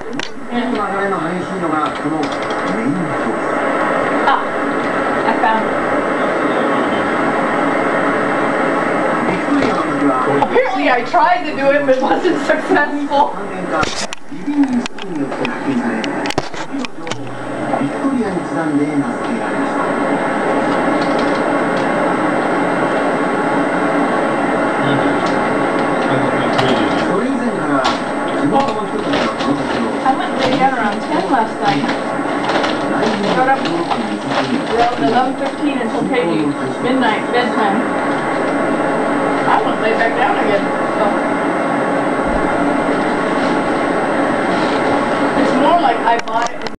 流れの激しいのがこのメインコース Ah, I found. ビクトリアの時は Apparently, I tried to do it, but wasn't successful. 関連がリビングストンによって発見されビクトリアにちなんで名付けられましたそれ以前から地元の人たちはこの土地を I went to bed around 10 last night. I got up around 11.15 until crazy midnight, bedtime. I went lay back down again. So. It's more like I bought it.